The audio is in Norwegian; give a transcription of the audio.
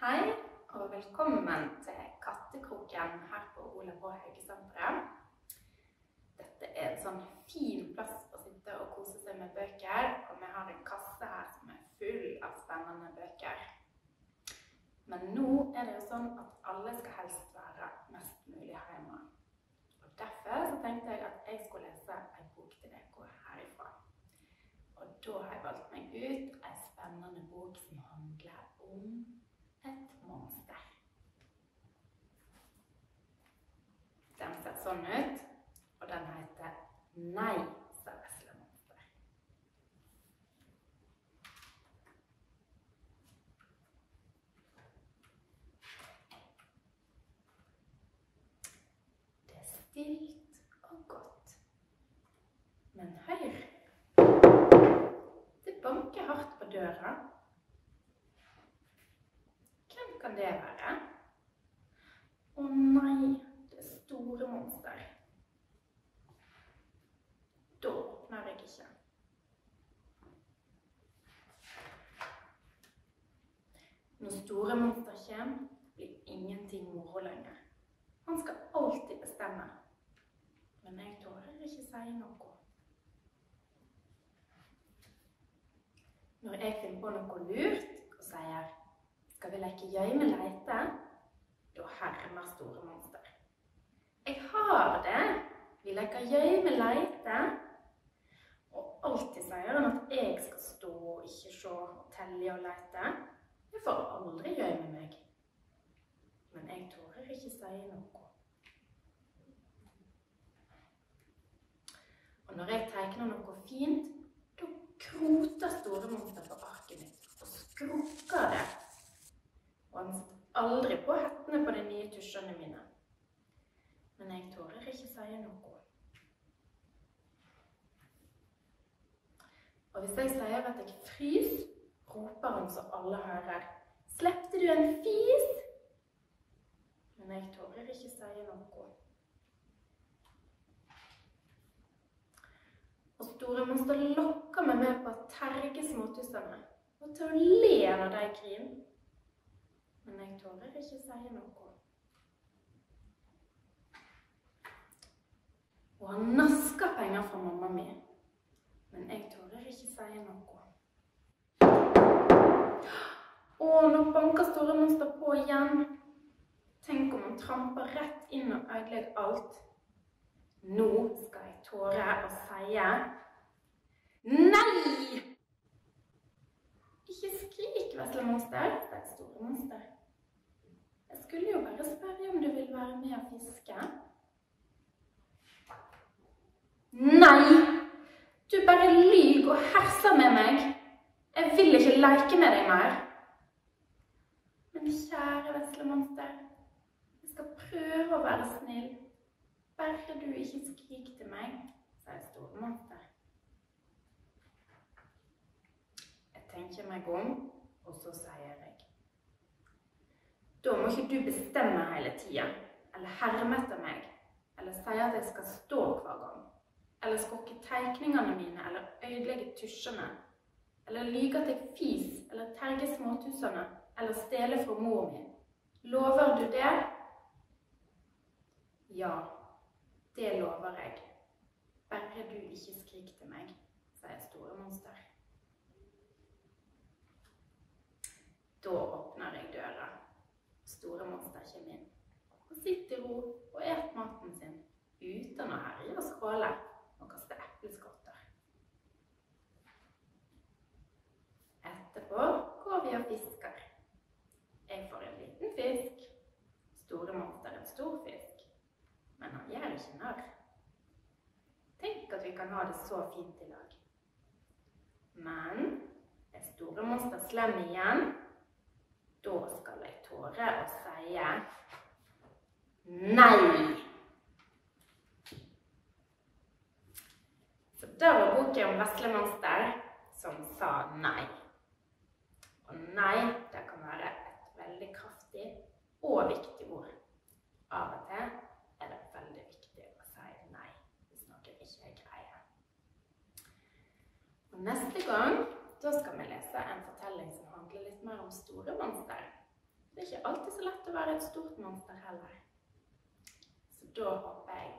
Hei, og velkommen til Kattekroken her på Olav H. Hauge-senteret. Dette er en sånn fin plass å sitte og kose seg med bøker, og vi har en kasse her som er full av spennende bøker. Men nå er det jo sånn at alle skal helst være mest mulig hjemme. Og Derfor så tenkte jeg at jeg skulle lese en bok til dere herifra. Og da har jeg valgt meg ut en spennende bok som handler om et monster. Den ser sånn ut, og den heter Nei, sa veslemonster. Det er stilt og godt. Men hør, det banker hardt på døra. Hvem kan det være? Å nei, det er store monster. Da åpner jeg ikke. Når store monster kommer, blir ingenting moro lenger. Han skal alltid bestemme. Men jeg tåler ikke si noe. Når jeg finner på noe lurt og sier skal vi leke leite? Hermer store monster. Jeg har det! Vi leker gjemme leite. Og alltid sier han at jeg skal stå og ikke se og telle og lete. Jeg får aldri gjemme meg. Men jeg tårer ikke si noe. Og når jeg tegner noe fint, da kroter store monster på arket mitt og skrukker det. Og han setter aldri på nye mine. Men jeg tårer ikke si noe. Og hvis jeg sier at jeg frys, roper han så alle hører. Slepte du en fis? Men jeg tårer ikke si noe. Og store monster lokker meg med på å terge småtussene og til å le når de griner. Men jeg tårer ikke si noe. Og han nasker penger fra mamma mi, men jeg tårer ikke si noe. Å, nå banker store monster på igjen. Tenk om han tramper rett inn og ødelegger alt. Nå skal jeg tåre å si nei! Ikke skrik, vesle monster, er store monster. Jeg skulle jo bare spørre om du vil være med og fiske. Nei! Du bare lyver og herser med meg. Jeg vil ikke leke med deg mer. Men kjære vesle monster, jeg skal prøve å være snill. Bare du ikke skrik til meg, sier store monster. Jeg tenker meg om, og så sier jeg. Da må ikke du bestemme hele tida, eller herme etter meg, eller si at jeg skal stå hver gang, eller skokke tegningene mine, eller ødelegge tusjene, eller lyge jeg fis, eller terge småtussene, eller stjele fra mor mi. Lover du det? Ja, det lover jeg. Bare du ikke skrik til meg, sier store monster. Da åpner jeg døra. Store monster kommer inn. Og sitter i ro og et maten sin uten å herje og skråle og kaste epleskotter. Etterpå går vi og fisker. Jeg får en liten fisk. Store monster en stor fisk. Men han gjør ikke narr. Tenk at vi kan ha det så fint i lag. Men er store monster slem igjen, da skal jeg tåre å si nei. Så det var boken om veslemonster som sa nei. Og nei, det kan være et veldig kraftig og viktig ord. Av og til er det veldig viktig å si nei hvis noe ikke er greie. Og neste gang da skal vi lese en fortelling som handler litt mer om store monster. Det er ikke alltid så lett å være et stort monster heller. Så da håper jeg